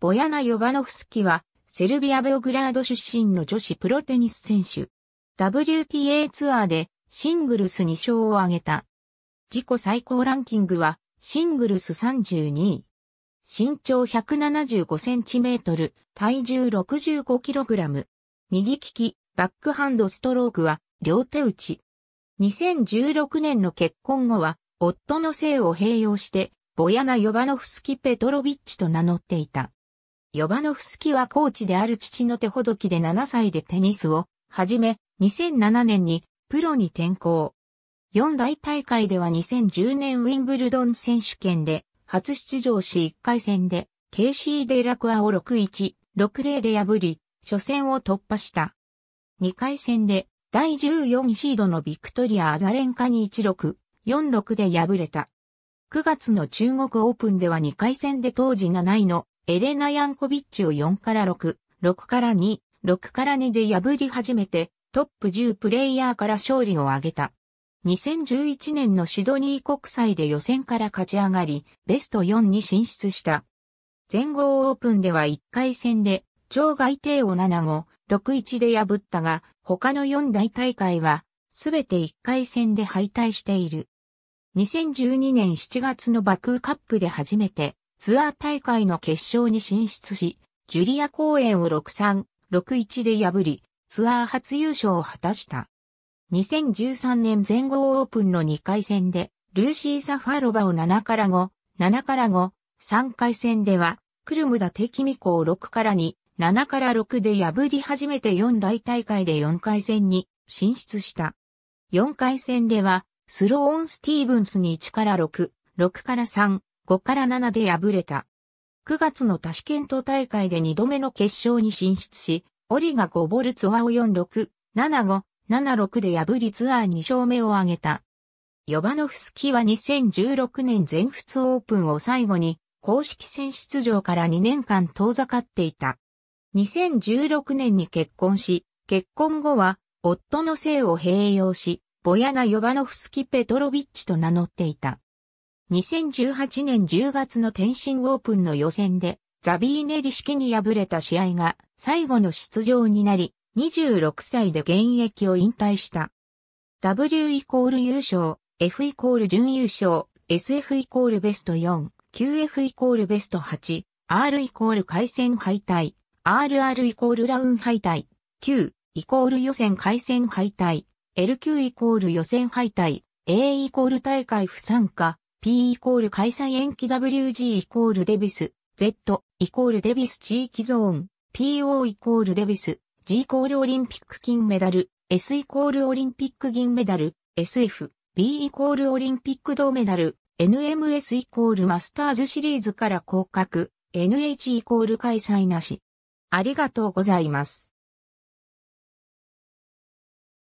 ボヤナ・ヨバノフスキは、セルビア・ベオグラード出身の女子プロテニス選手。WTA ツアーでシングルス2勝を挙げた。自己最高ランキングはシングルス32位。身長175センチメートル、体重65キログラム。右利き、バックハンドストロークは両手打ち。2016年の結婚後は、夫の姓を併用して、ボヤナ・ヨバノフスキ・ペトロビッチと名乗っていた。ヨバノフスキはコーチである父の手ほどきで7歳でテニスを始め、2007年にプロに転向。四大大会では2010年ウィンブルドン選手権で初出場し1回戦で KC デラクアを6-1、6-0で破り、初戦を突破した。2回戦で第14シードのビクトリア・アザレンカに16、4-6で敗れた。9月の中国オープンでは2回戦で当時7位のエレナ・ヤンコビッチを4から6、6から2、6から2で破り始めてトップ10プレイヤーから勝利を挙げた。2011年のシドニー国際で予選から勝ち上がり、ベスト4に進出した。全豪オープンでは1回戦で、超外帝を7号、6-1で破ったが、他の4大大会は、すべて1回戦で敗退している。2012年7月のバクーカップで初めてツアー大会の決勝に進出し、ジュリア公演を6-3、6-1で破り、ツアー初優勝を果たした。2013年全豪オープンの2回戦で、ルーシー・サファロバを7から5、7から5、3回戦では、クルムダ・テキミコを6から2、7から6で破り初めて4大大会で4回戦に進出した。4回戦では、スローン・スティーブンスに1から6、6から3、5から7で敗れた。9月のタシケント大会で2度目の決勝に進出し、オリが5ボルツワを4-6、7-5、7-6で破りツアー2勝目を挙げた。ヨバノフスキは2016年全仏オープンを最後に公式戦出場から2年間遠ざかっていた。2016年に結婚し、結婚後は夫の姓を併用し、ボヤナ・ヨバノフスキ・ペトロビッチと名乗っていた。2018年10月の天津オープンの予選でザビーネリ式に敗れた試合が最後の出場になり、26歳で現役を引退した。W イコール優勝、F イコール準優勝、SF イコールベスト4、QF イコールベスト8、R イコール回戦敗退、RR イコールラウン敗退、Q イコール予選回戦敗退、LQ イコール予選敗退、A イコール大会不参加、P イコール開催延期 WG イコールデビス、Z イコールデビス地域ゾーン、PO イコールデビス、G イコールオリンピック金メダル、S イコールオリンピック銀メダル、SF、B イコールオリンピック銅メダル、NMS イコールマスターズシリーズから降格、NH イコール開催なし。ありがとうございます。